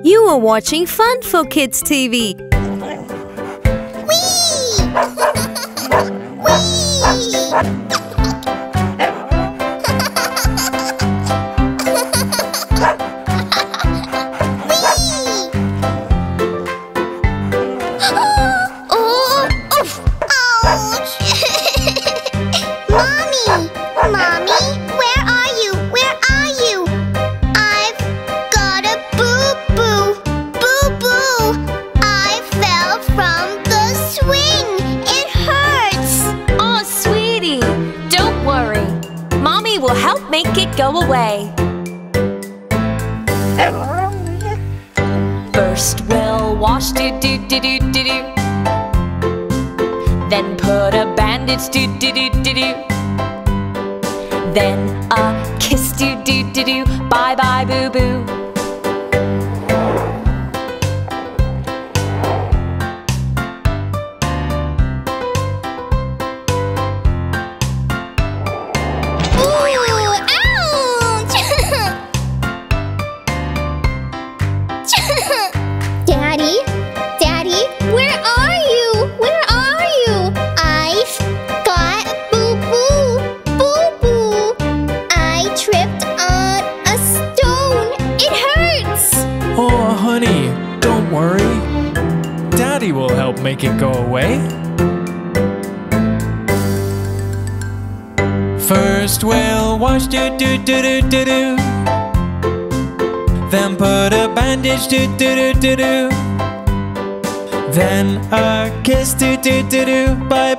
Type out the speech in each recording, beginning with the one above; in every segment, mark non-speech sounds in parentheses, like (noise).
You are watching Fun for Kids TV. Whee! (laughs) Whee! dance, do do do do do. Then a kiss, do do do do. Bye bye, boo boo. do do. Then a kiss. do do do do. Bye.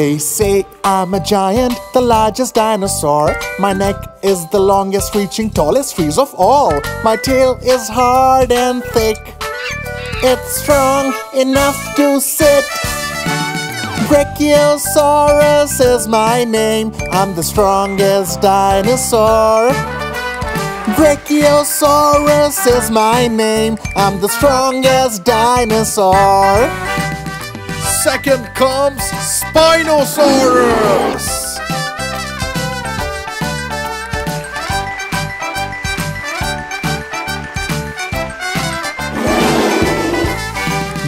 They say I'm a giant, the largest dinosaur. My neck is the longest, reaching tallest trees of all. My tail is hard and thick. It's strong enough to sit. Brachiosaurus is my name. I'm the strongest dinosaur. Brachiosaurus is my name. I'm the strongest dinosaur. Second comes Spinosaurus.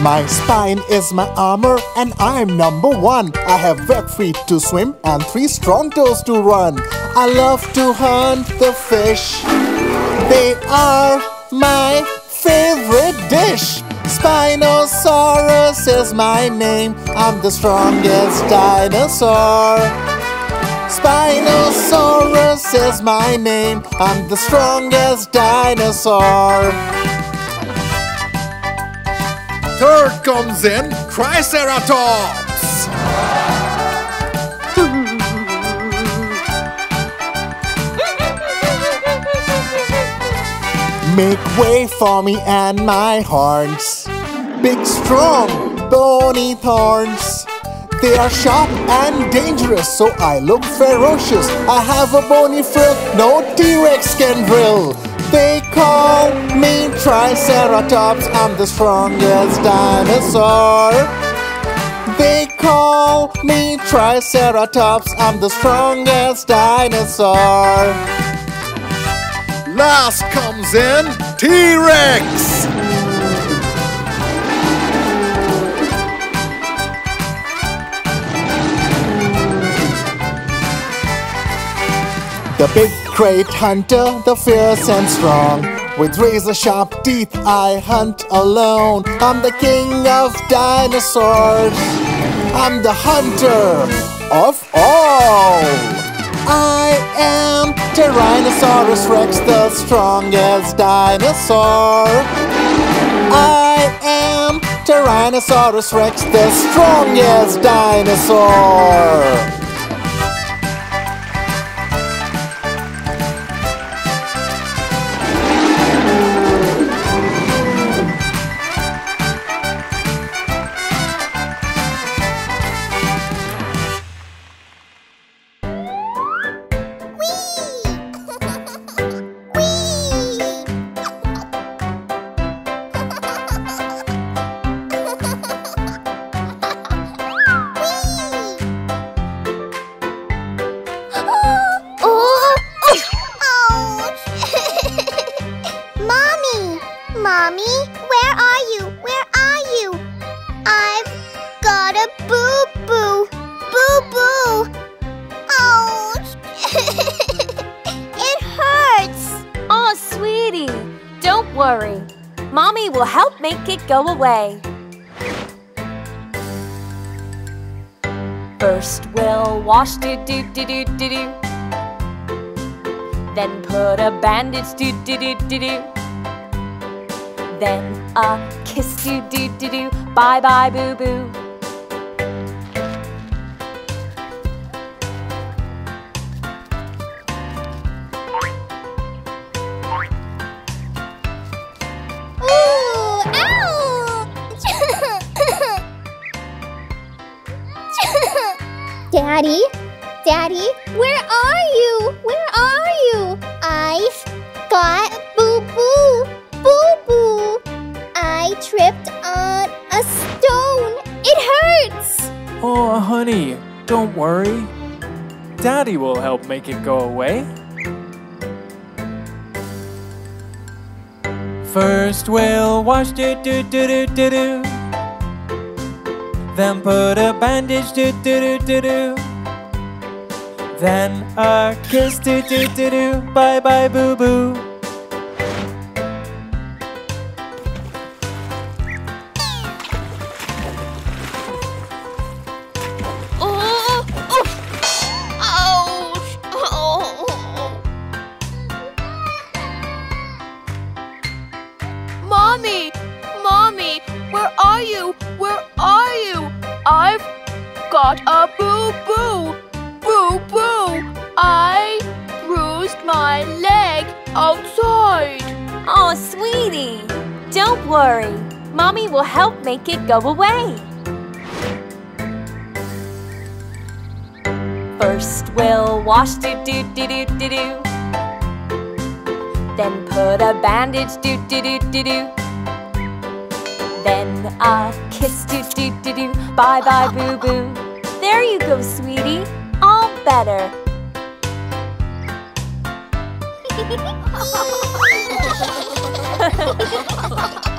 My spine is my armor and I'm number one. I have web feet to swim and three strong toes to run. I love to hunt the fish. They are my favorite dish. Spinosaurus is my name. I'm the strongest dinosaur. Spinosaurus is my name. I'm the strongest dinosaur. Third comes in Triceratops. Make way for me and my horns. Big, strong, bony thorns. They are sharp and dangerous, so I look ferocious. I have a bony frill, no T-Rex can drill. They call me Triceratops, I'm the strongest dinosaur. They call me Triceratops, I'm the strongest dinosaur. Last comes in T-Rex. The big great hunter, the fierce and strong. With razor sharp teeth, I hunt alone. I'm the king of dinosaurs. I'm the hunter of all. I am Tyrannosaurus Rex, the strongest dinosaur. I am Tyrannosaurus Rex, the strongest dinosaur. Wash do do do do do do. Then put a bandage do do do do do. Then a kiss do do do do. Bye bye boo boo. Make it go away. First we'll wash do do do do do. Then put a bandage do do do do do. Then a kiss do do do do. Bye bye boo boo. Make it go away. First we'll wash do do do do do do. Then put a bandage do do do do do. Then a kiss do do do do. Bye bye boo boo. There you go, sweetie. All better. (laughs) (laughs)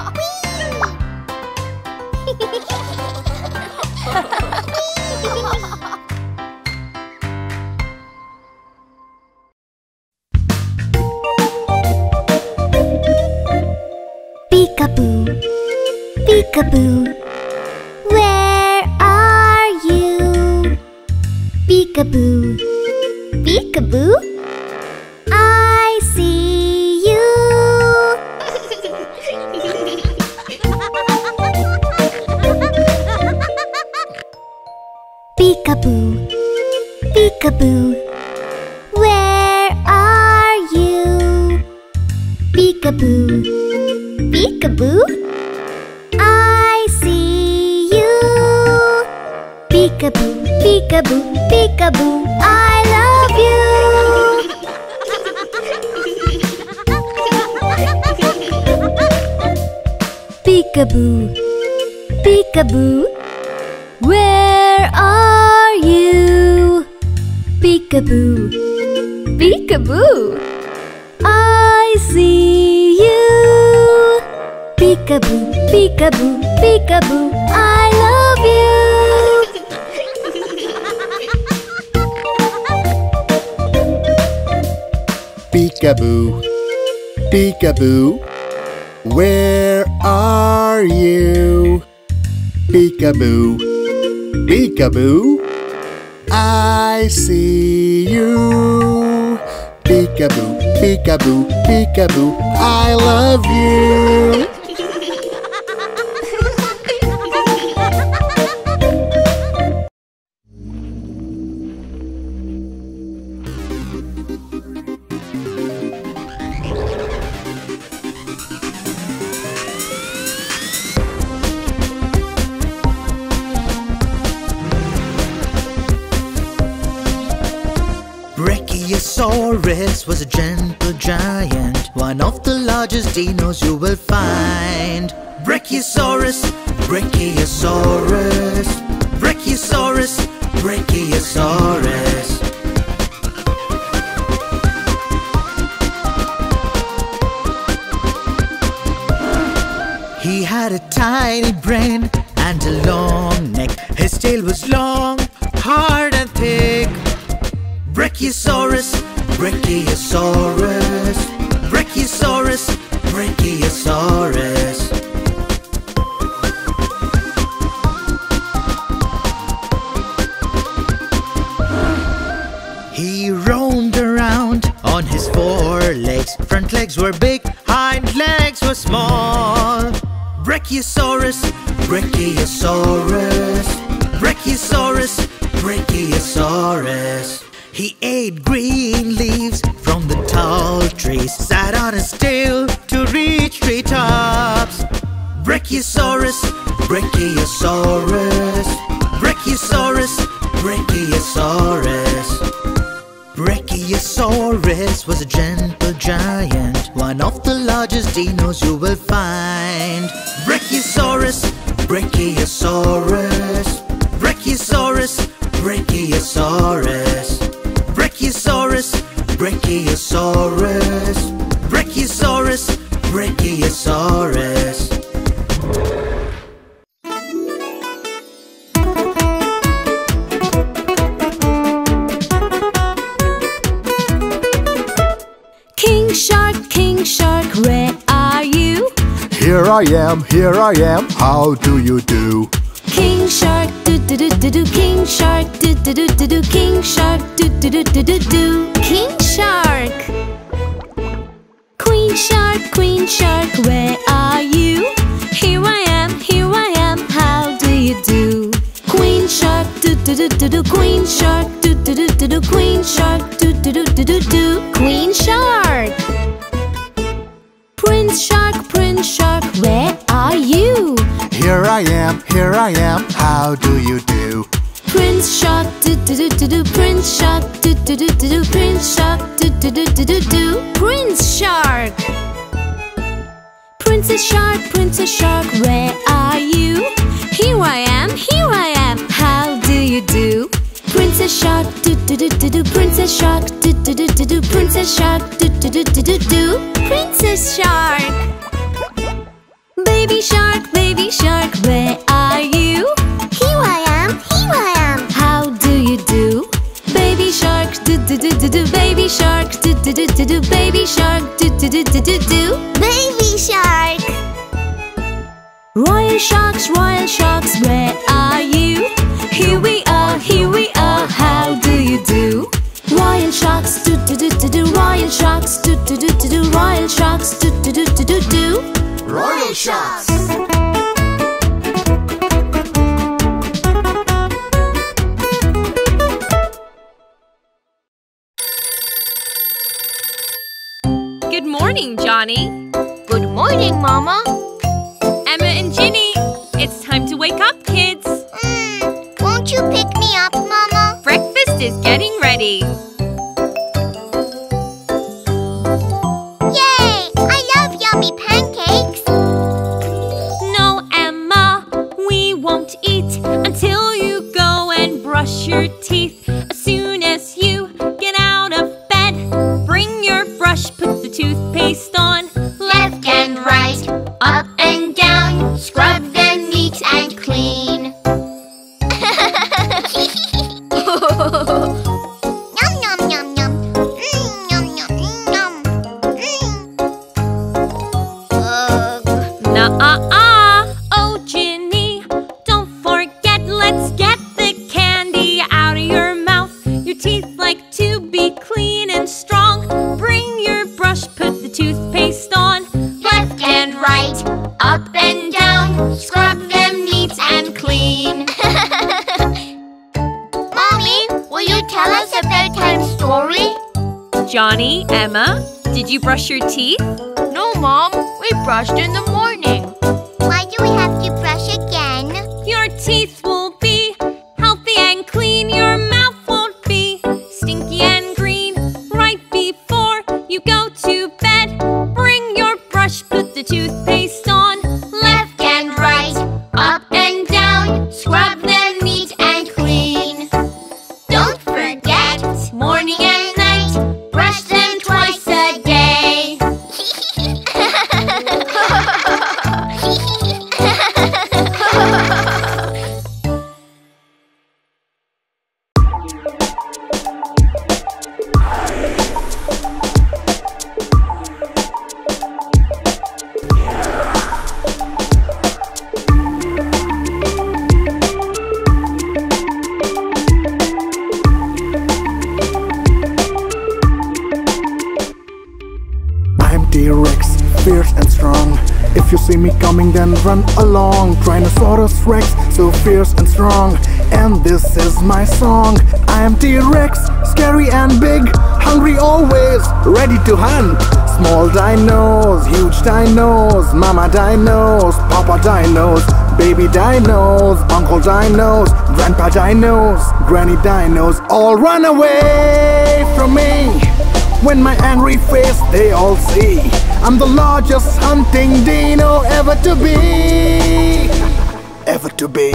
peekaboo, where are you? Peekaboo. Peekaboo, I see you. Peekaboo, peekaboo, peekaboo, I love you. Peekaboo, peekaboo, where are? Peekaboo, peekaboo, I see you. Peekaboo, peekaboo, peekaboo, I love you. Peekaboo, peekaboo, where are you? Peekaboo, peekaboo, I see you. Peekaboo, peekaboo, peekaboo, I love you. Was a gentle giant, one of the largest dinos you will find. Brachiosaurus, Brachiosaurus, Brachiosaurus, Brachiosaurus. He had a tiny brain and a long neck. His tail was long, hard and thick. Brachiosaurus, Brachiosaurus, Brachiosaurus, Brachiosaurus. He roamed around on his four legs. Front legs were big, hind legs were small. Brachiosaurus, Brachiosaurus, Brachiosaurus, Brachiosaurus. He ate green leaves from the tall trees, sat on his tail to reach treetops. Brachiosaurus, Brachiosaurus, Brachiosaurus, Brachiosaurus. Brachiosaurus was a gentle giant, one of the largest dinos you will find. Brachiosaurus, Brachiosaurus, Brachiosaurus, Brachiosaurus, Brachiosaurus, Brachiosaurus, Brachiosaurus, Brachiosaurus. King Shark, King Shark, where are you? Here I am, here I am, how do you do? King Shark, do do do do do. King Shark, do do do do do. King Shark, do do do do do do. King Shark. Queen Shark, Queen Shark, where are you? Here I am, here I am. How do you do? Queen Shark, do do do do do. Queen Shark, do do do do do. Queen Shark, do do do do do do. Queen Shark. Prince Shark, Prince Shark, where are you? Here I am, I am, how do you do? Prince Shark, do do do do do. Prince Shark, do do do do do. Prince Shark, do do do do do. Prince Shark. Princess Shark, Princess Shark, where are you? Here I am, here I am. How do you do? Princess Shark, do do do do do. Princess Shark, do do do do do. Princess Shark, do do do do do. Princess Shark. Baby Shark, Baby Shark, where are you? Here I am, here I am. How do you do? Baby shark, do do do do do. Baby shark, do do do do do. Baby shark, do do do do do do. Baby shark. Royal sharks, royal sharks, where are you? Here we are, here we are. How do you do? Royal sharks, do do do do do. Royal sharks, do do do do do. Royal sharks, do do do do do do. Royal Sharks! Good morning, Johnny. Good morning, Mama. Emma and Ginny. It's time to wake up, kids. Mm, won't you pick me up, Mama? Breakfast is getting ready. Toothpaste on. Left and right, up and down, scrub them neat and clean. yum yum yum yum. Mm, yum yum mm, yum. Mm. Ugh. Nuh-uh-uh. You brush your teeth? No, Mom. We brushed in the dinos, papa dinos, baby dinos, uncle dinos, grandpa dinos, granny dinos, all run away from me. When my angry face they all see I'm the largest hunting dino ever to be Ever to be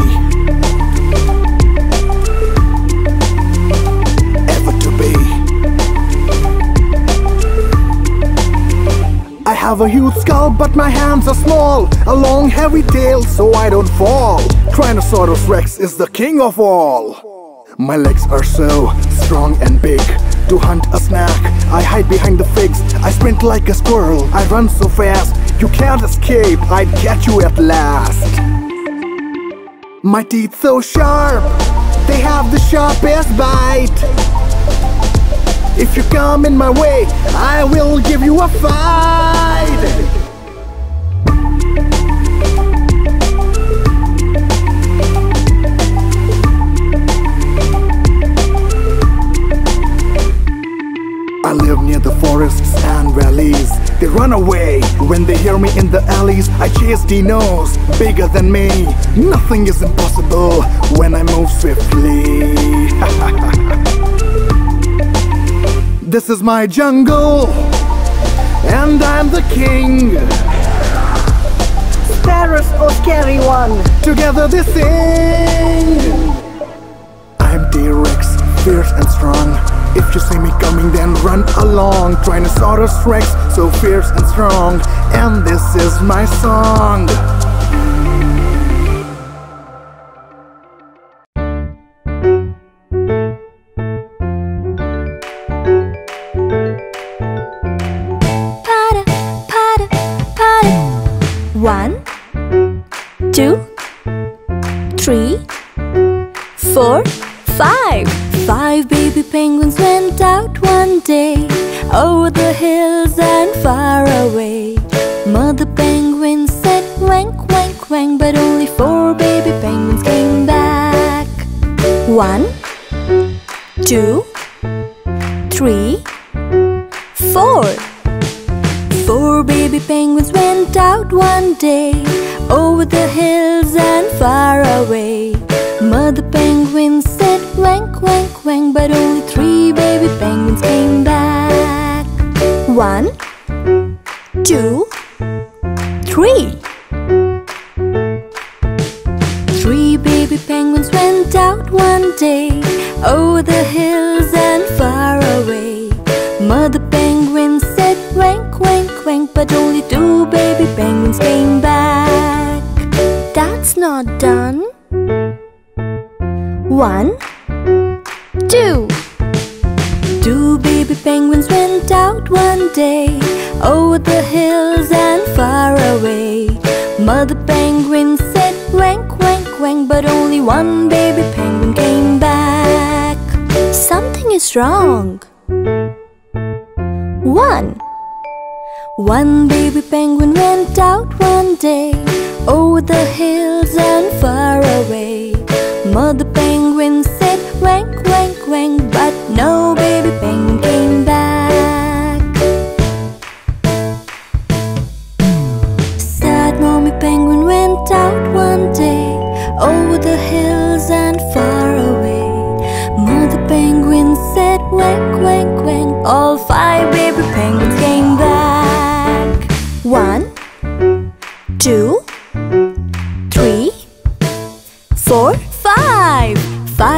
have a huge skull but my hands are small A long heavy tail so I don't fall Tyrannosaurus Rex is the king of all My legs are so strong and big to hunt a snack. I hide behind the figs. I sprint like a squirrel. I run so fast, you can't escape. I'd catch you at last. My teeth so sharp, they have the sharpest bite. If you come in my way, I will give you a fight. I live near the forests and valleys. they run away. When they hear me in the alleys, I chase dinos bigger than me. Nothing is impossible when I move swiftly. (laughs) this is my jungle, and I'm the king. Sparrows, oh scary one. Together they sing. I'm T-Rex, fierce and strong. If you see me coming, then run along. Tyrannosaurus Rex, so fierce and strong. And this is my song. Went out one day over the hills and far away. Mother penguin said wank, wank, wank, but only four baby penguins came back. One, two,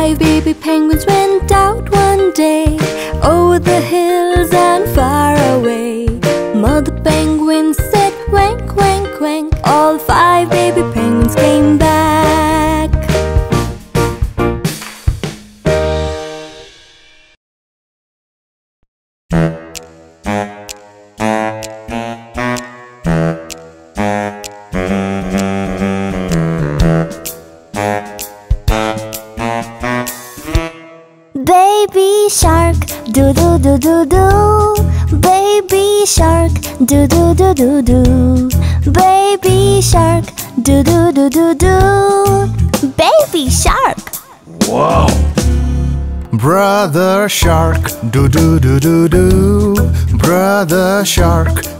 Five baby penguins went out one day over the hills and far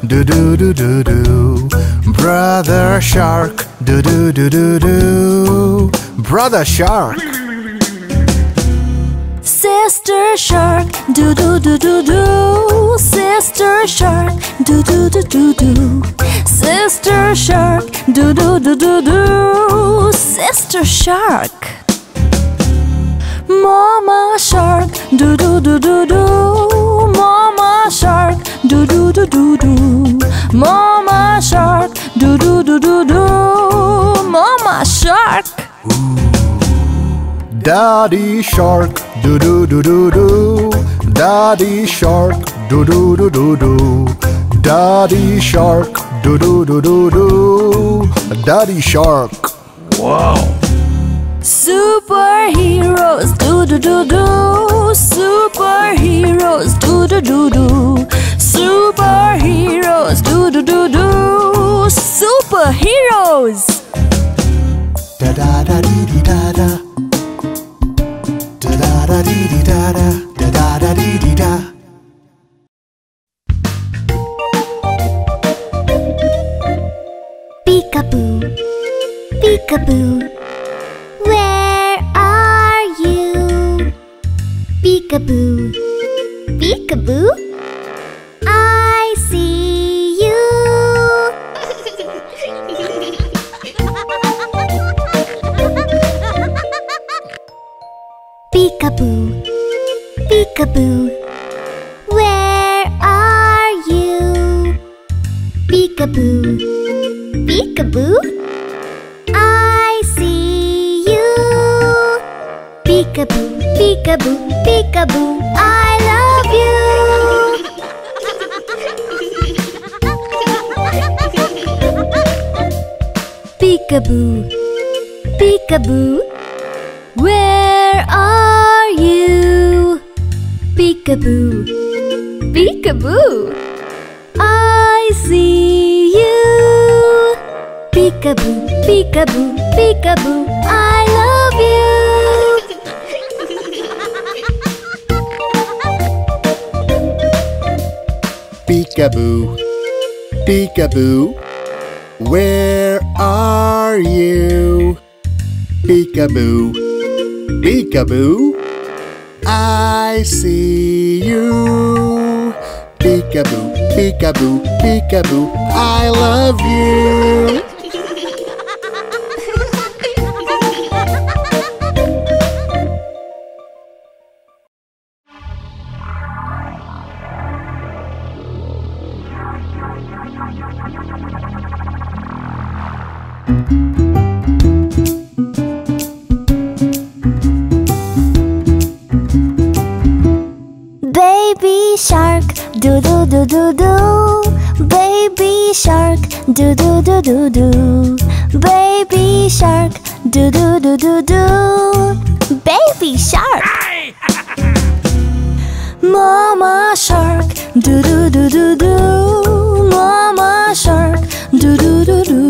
do do do do do. Brother shark, do do do do do. Brother shark. Sister shark, do do do do do. Sister shark, do do do do do. Sister shark, do do do do do. Sister shark. Mama shark, do do do do do. Mama shark, do do do do do. Mama shark. Daddy shark, do do do do do. Daddy shark, do do do do do. Daddy shark, do do do do do. Daddy shark. Superheroes, do do do do. Superheroes, do do do do. Superheroes, do do do do. Superheroes. Da da da dee dee da da. Da da da dee dee da da. Da da da dee dee da. Peekaboo, peekaboo, Peekaboo, peekaboo, I see you. (laughs) Peekaboo, peekaboo, where are you? Peekaboo, peekaboo, I see you. Peekaboo, peekaboo, peekaboo, I love you. Peekaboo, peekaboo, where are you? Peekaboo, peekaboo, I see you. Peekaboo, peekaboo, peekaboo, I Peekaboo, peekaboo, where are you? Peekaboo, peekaboo, I see you. Peekaboo, peekaboo, peekaboo, I love you. Baby shark, do do do do do. Baby shark, do do do do do. Baby shark, do do do do do. Baby shark. Mama shark, do do do do do. Mama shark, do do do do.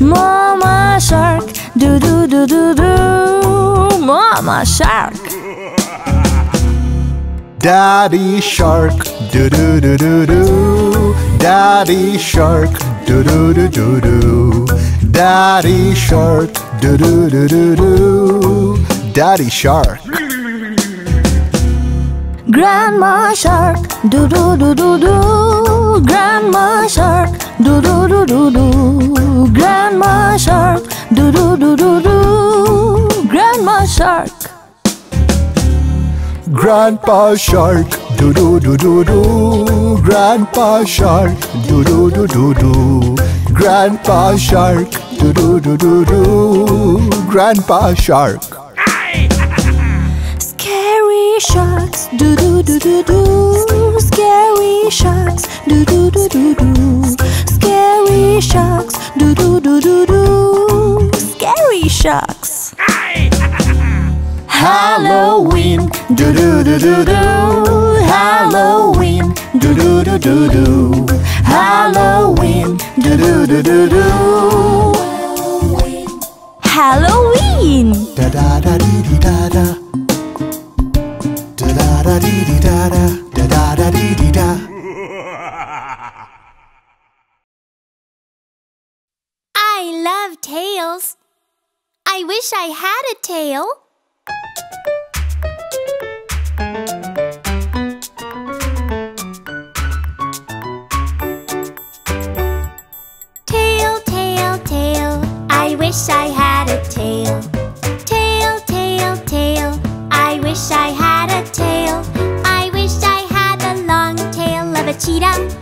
Mama shark, do do do do do. Mama shark. Daddy shark, do do do do do. Daddy shark, do do do do do. Daddy shark, do do do do do. Daddy shark. Grandma shark, do do do do do. Grandma shark, do do do do do. Grandma shark, do do do do do. Grandma shark. Grandpa shark, do do do do do. Grandpa shark, do do do do do. Grandpa shark, do do do do do. Grandpa shark. Scary sharks, do do do do do. Scary sharks, do do do do do. Scary sharks, do do do do do. Scary sharks. Halloween, do do do do do. Halloween, do do do do do. Halloween, do do do do do. Halloween. Da da da dee dee da da. Da da da dee dee da da. Da da da dee dee da. I tails. I wish I had a tail. Tail, tail, tail. I wish I had a tail. Tail, tail, tail. I wish I had a tail. I wish I had the long tail of a cheetah.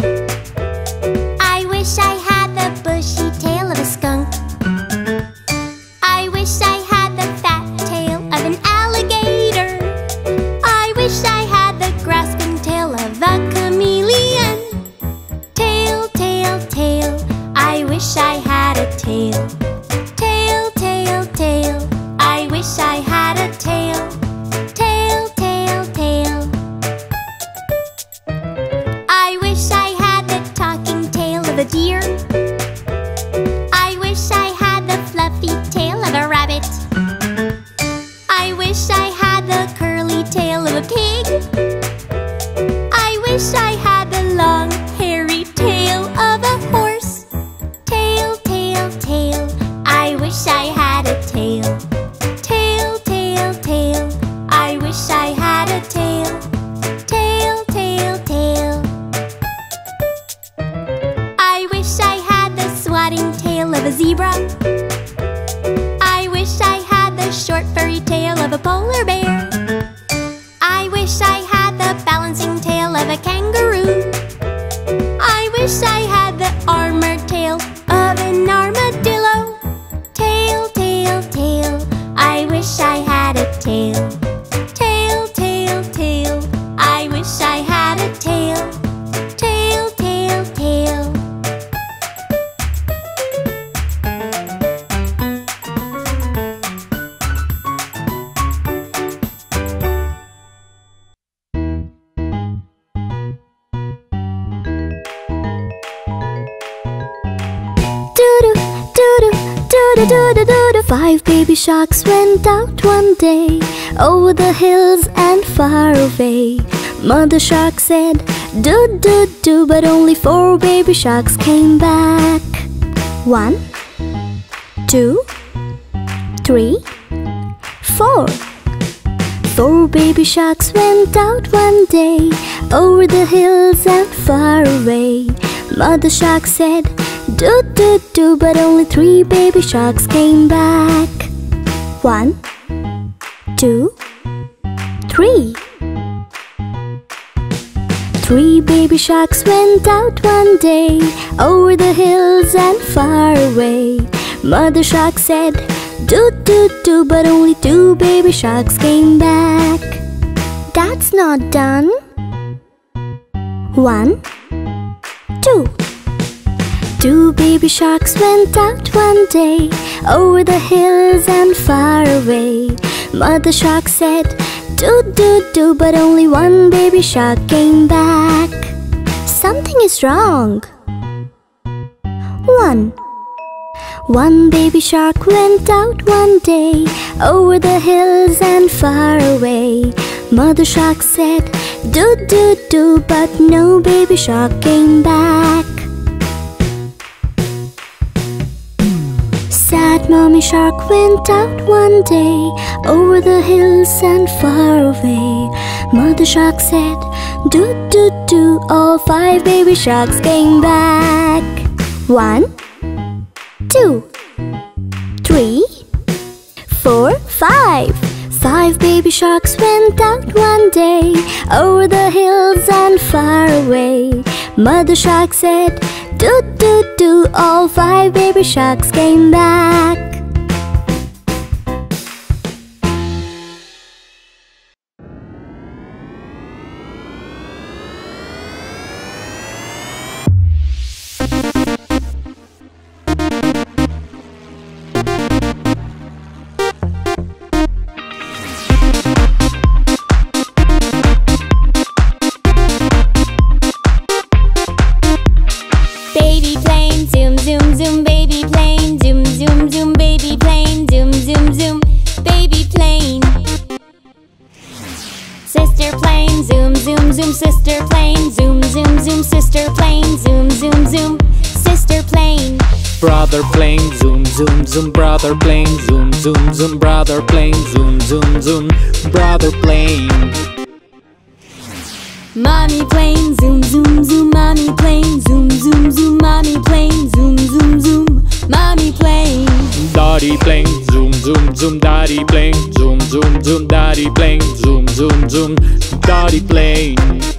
Sharks went out one day over the hills and far away. Mother shark said, do do do, but only four baby sharks came back. One, two, three, four. Four baby sharks went out one day over the hills and far away. Mother shark said, do do do, but only three baby sharks came back. One, two, three. Three baby sharks went out one day over the hills and far away. Mother shark said, do do do, but only two baby sharks came back. That's not done. One, two. Two baby sharks went out one day over the hills and far away. Mother shark said, do do do, but only one baby shark came back. Something is wrong. One. One baby shark went out one day over the hills and far away. Mother shark said, do do do, but no baby shark came back. Sad mommy shark went out one day over the hills and far away. Mother shark said, do do do, all five baby sharks came back. One, two, three, four, five. Five baby sharks went out one day over the hills and far away. Mother shark said, do do do, all five baby sharks came back. Daddy plane, zoom, zoom, zoom, daddy plane, zoom, zoom, zoom, daddy plane, zoom, zoom, zoom, daddy plane.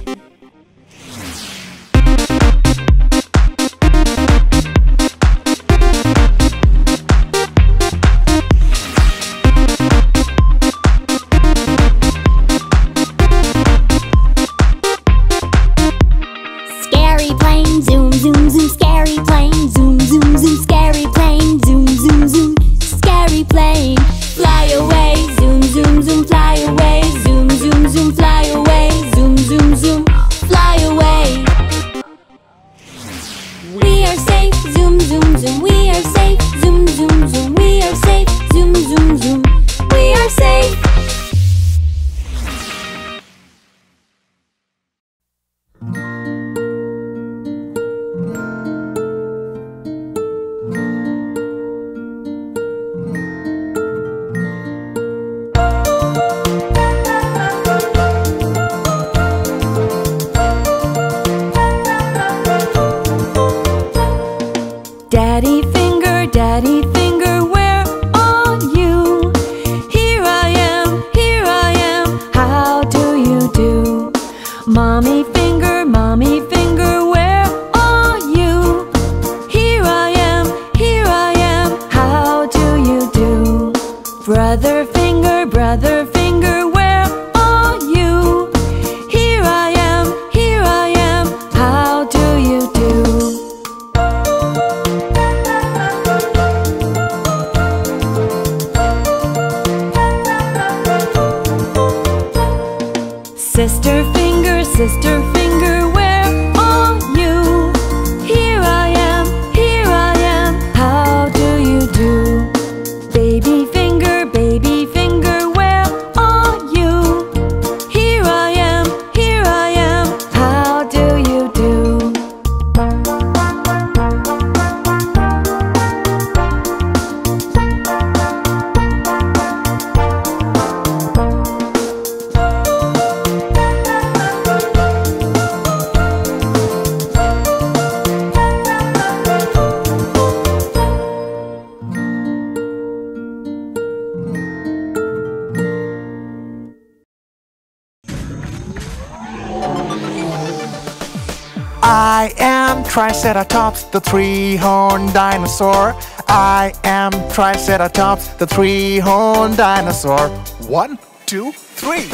I am Triceratops, the three-horned dinosaur. I am Triceratops, the three-horned dinosaur. One, two, three.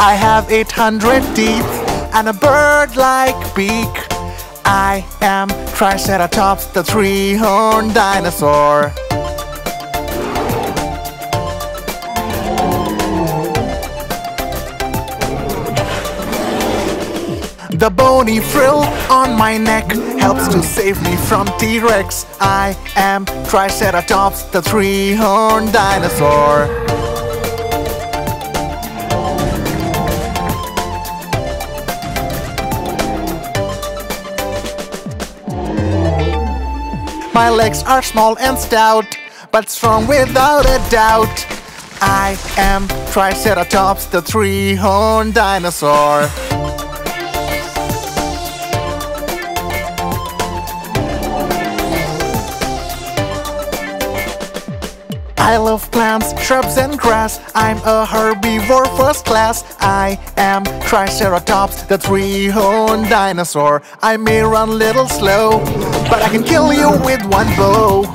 I have 800 teeth and a bird-like beak. I am Triceratops, the three-horned dinosaur. The bony frill on my neck helps to save me from T-Rex. I am Triceratops, the three-horned dinosaur. My legs are small and stout, but strong without a doubt. I am Triceratops, the three-horned dinosaur. I love plants, shrubs and grass. I'm a herbivore first class. I am Triceratops, the three-horned dinosaur. I may run a little slow, but I can kill you with one blow.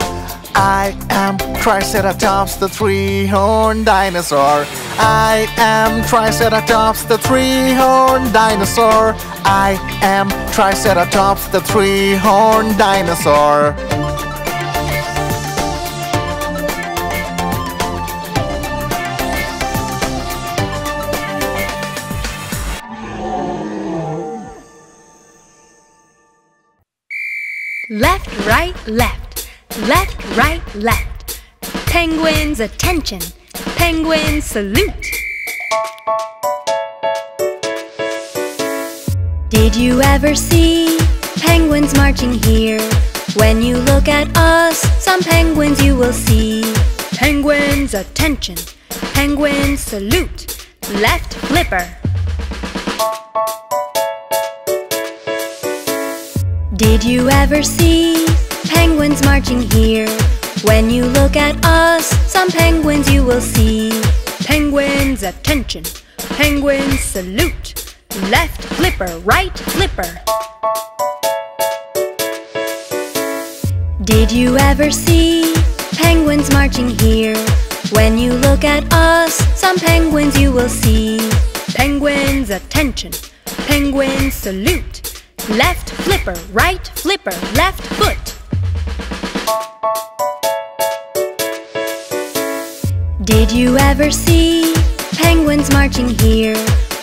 I am Triceratops, the three-horned dinosaur. I am Triceratops, the three-horned dinosaur. I am Triceratops, the three-horned dinosaur. Left, right, left. Left, right, left. Penguins, attention. Penguins, salute. Did you ever see penguins marching here? When you look at us, some penguins you will see. Penguins, attention. Penguins, salute. Left flipper. Did you ever see penguins marching here? When you look at us, some penguins you will see. Penguins, attention. Penguins, salute. Left flipper, right flipper. Did you ever see penguins marching here? When you look at us, some penguins you will see. Penguins, attention. Penguins, salute. Left flipper, right flipper, left foot. Did you ever see penguins marching here?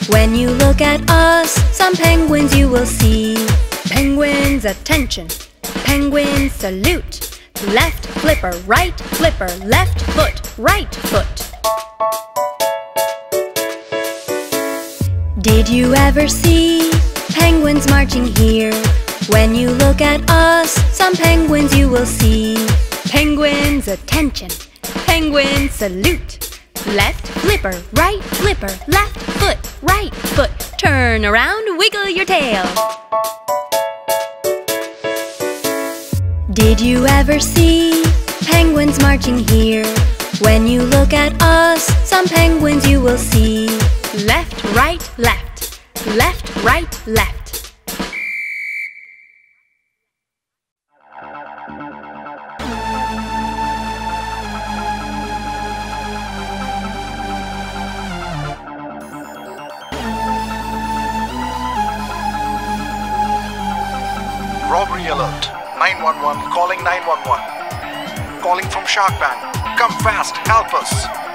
When you look at us, some penguins you will see. Penguins, attention. Penguins, salute. Left flipper, right flipper, left foot, right foot. Did you ever see penguins marching here? When you look at us, some penguins you will see. Penguins, attention. Penguins, salute. Left flipper, right flipper, left foot, right foot. Turn around, wiggle your tail. Did you ever see penguins marching here? When you look at us, some penguins you will see. Left, right, left. Left, right, left. Robbery alert. 911 calling 911. Calling from Shark Bank. Come fast, help us.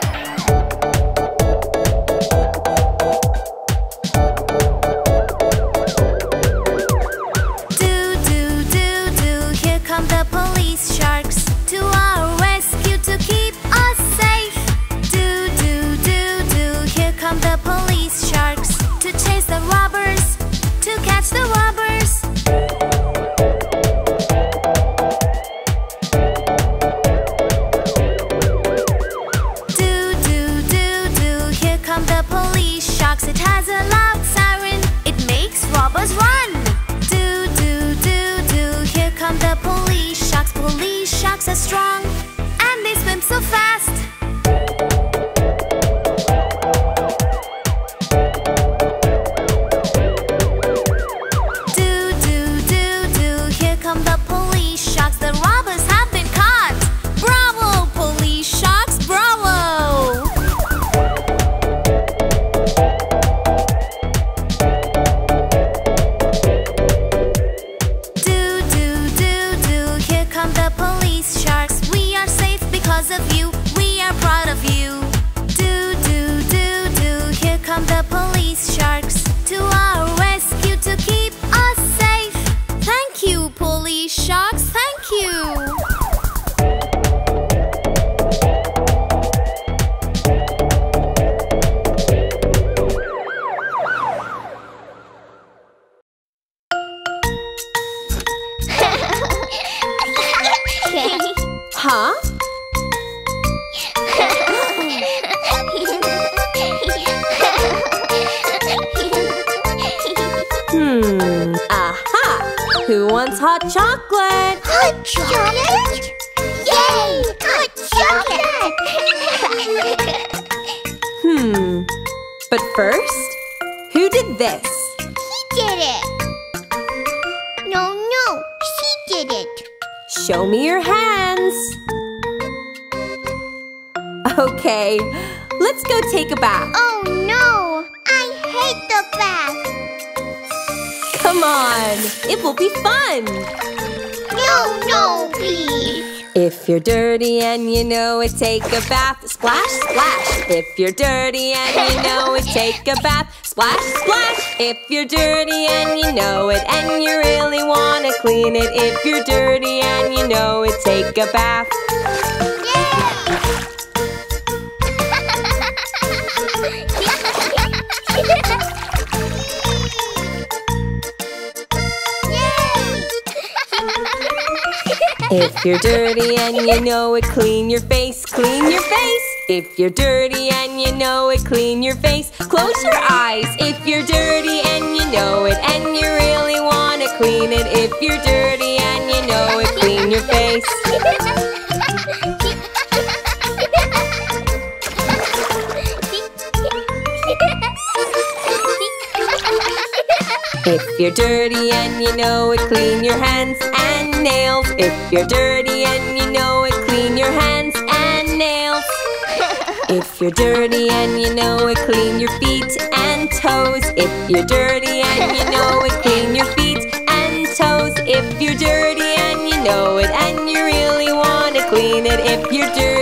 Huh? Hmm. Aha! Who wants hot chocolate? Hot chocolate? Yay! Hot chocolate! Hmm. But first, who did this? he did it! No, no, she did it! Show me your hands. Okay, let's go take a bath. Oh no! I hate the bath! Come on, it will be fun. No, no, please! If you're dirty and you know it, take a bath. Splash, splash. If you're dirty and you know it, (laughs) take a bath. Splash, splash. If you're dirty and you know it, and you really want to clean it. If you're dirty and you know it, take a bath. Yay (laughs) If you're dirty and you know it, clean your face, clean your face. If you're dirty and you know it, clean your face. Close your eyes. If you're dirty and you know it, and you really want to clean it. If you're dirty and you know it, clean your face. If you're dirty and you know it, clean your hands and nails. If you're dirty and you know it, clean your hands. If you're dirty and you know it, clean your feet and toes. If you're dirty and you know it, clean your feet and toes. If you're dirty and you know it, and you really want to clean it. If you're dirty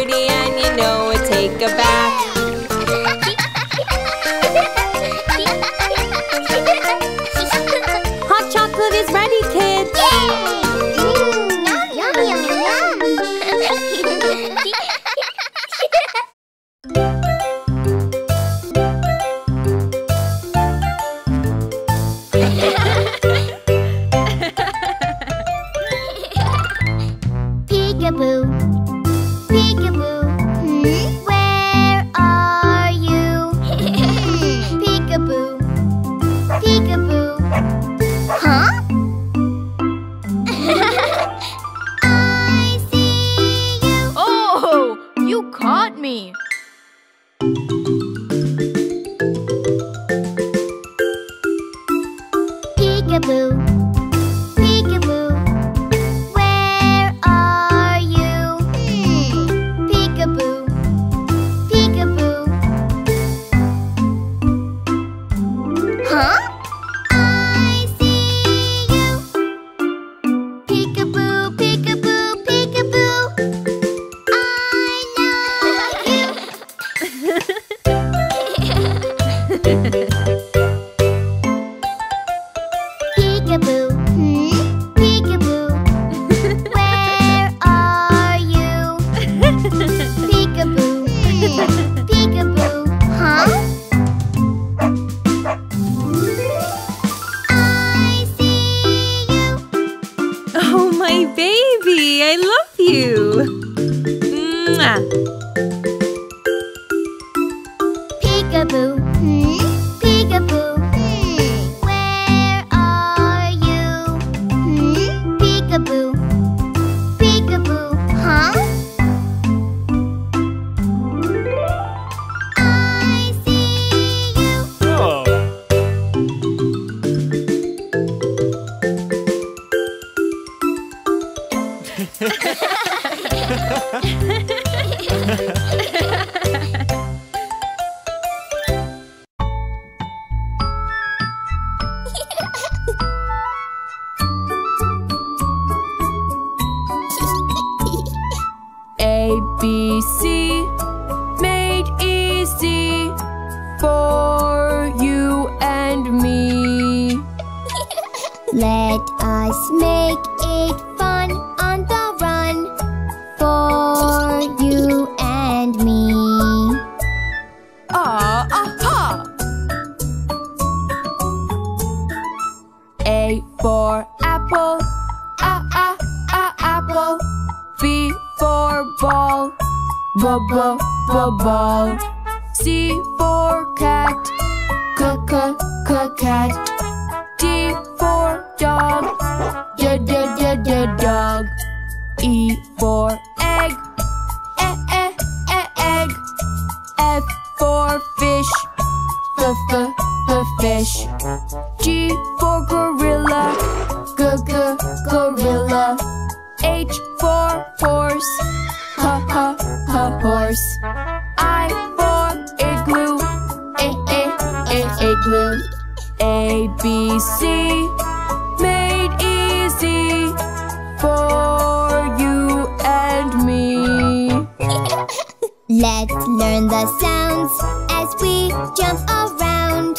Let's learn the sounds as we jump around.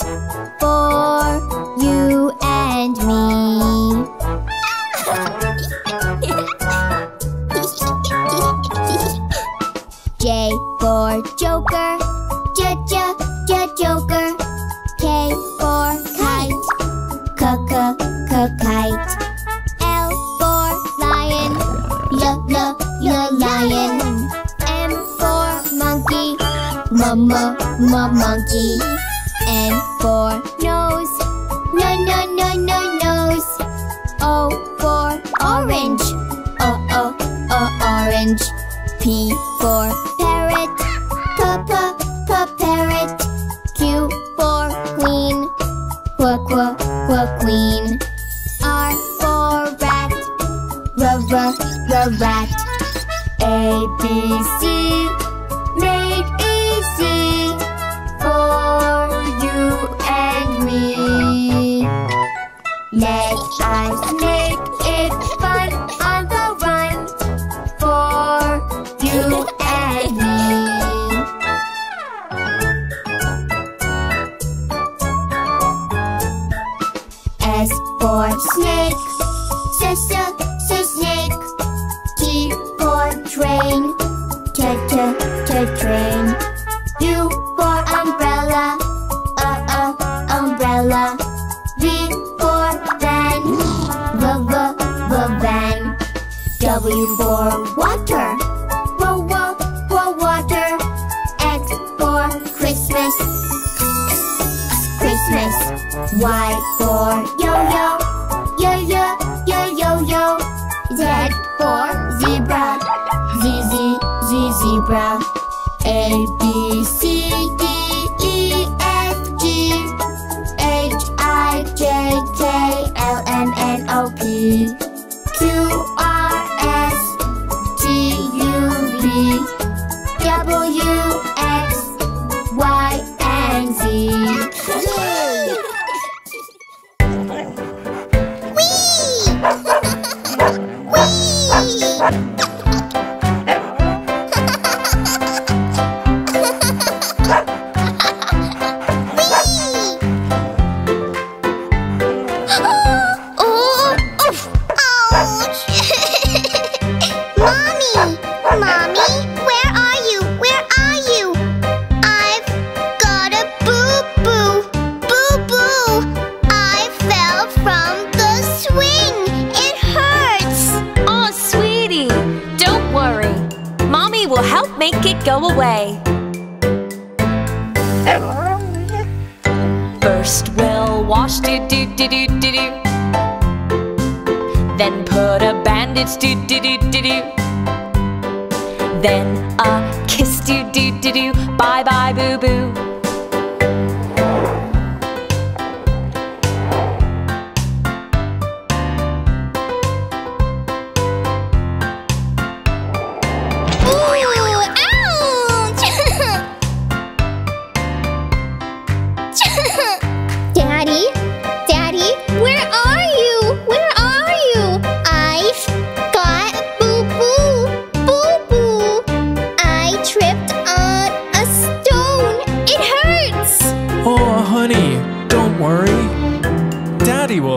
Four My monkey. Z for zebra. Z, Z, Z, zebra.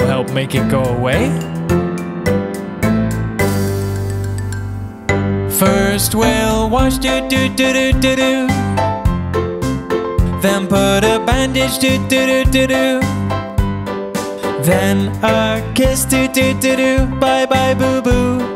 help make it go away. First we'll wash do do do do do do. Then put a bandage do do do do do. Then a kiss do do do do. Bye bye boo boo.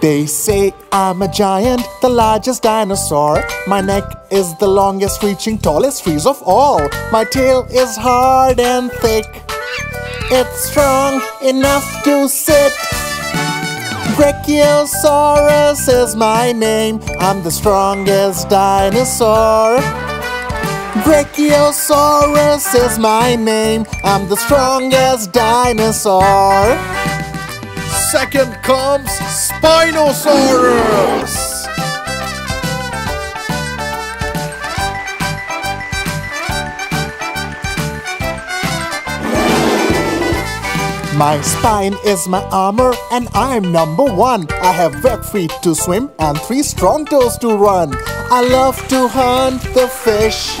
They say I'm a giant, the largest dinosaur. My neck is the longest, reaching tallest trees of all. My tail is hard and thick. It's strong enough to sit. Brachiosaurus is my name. I'm the strongest dinosaur. Brachiosaurus is my name. I'm the strongest dinosaur. Second comes Spinosaurus. My spine is my armor and I'm number one. I have web feet to swim and three strong toes to run. I love to hunt the fish.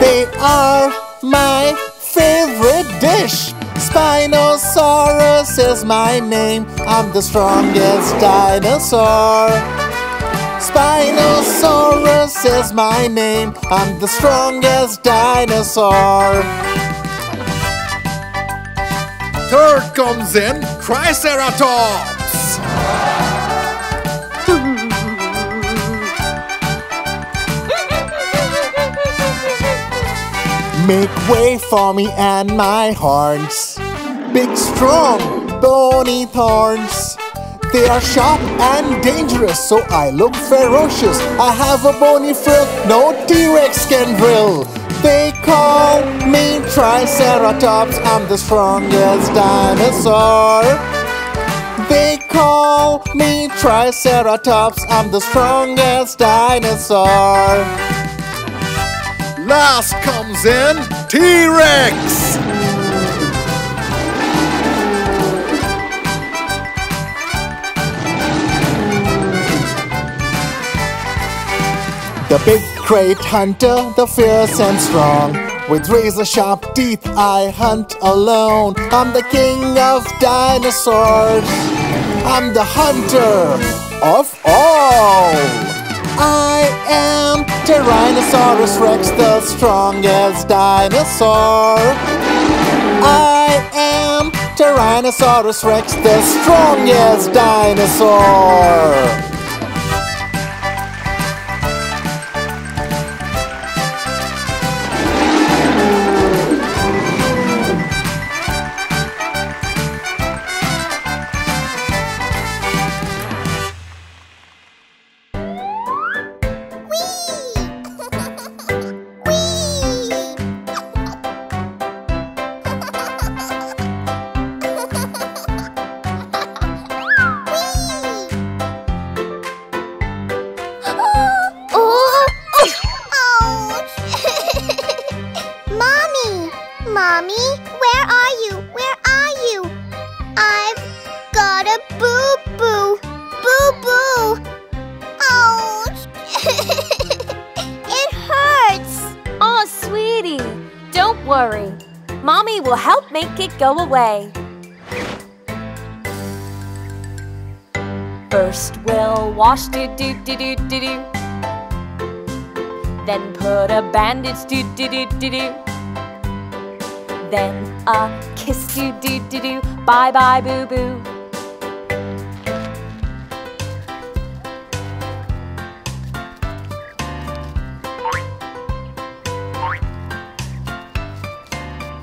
They are my favorite dish. Spinosaurus is my name. I'm the strongest dinosaur. Spinosaurus is my name. I'm the strongest dinosaur. Third comes in Triceratops. Make way for me and my horns. Strong, bony thorns. They are sharp and dangerous, so I look ferocious. I have a bony frill, no T-Rex can drill. They call me Triceratops, I'm the strongest dinosaur. They call me Triceratops, I'm the strongest dinosaur. Last comes in T-Rex. The big great hunter, the fierce and strong. With razor sharp teeth, I hunt alone. I'm the king of dinosaurs. I'm the hunter of all. I am Tyrannosaurus Rex, the strongest dinosaur. I am Tyrannosaurus Rex, the strongest dinosaur. Away. First we'll wash do do do do do do. Then put a bandage do do do do do. Then a kiss do do do do. Bye bye boo boo.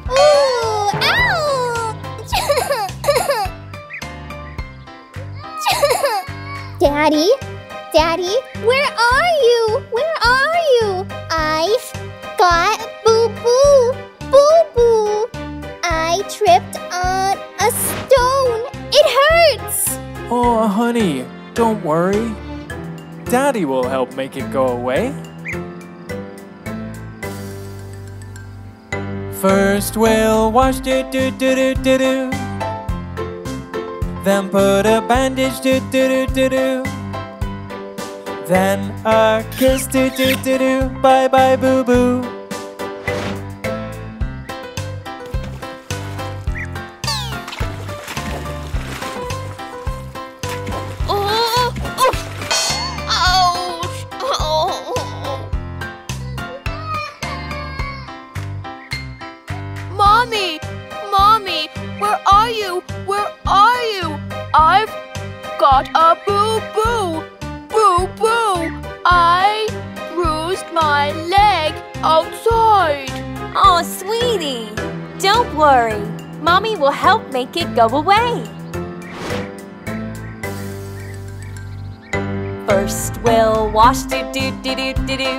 Ooh, ouch. Daddy, Daddy, where are you? Where are you? I've got boo boo, boo boo. I tripped on a stone. It hurts. Oh, honey, don't worry. Daddy will help make it go away. First we'll wash do do do do do do. Then put a bandage do do do do do. Then a kiss do do do do. Bye bye boo boo. It go away. First we'll wash do do do do do do.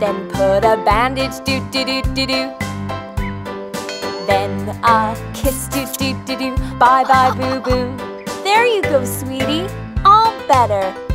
Then put a bandage do do do do do. Then a kiss do do do do. Bye bye boo boo. There you go, sweetie. All better.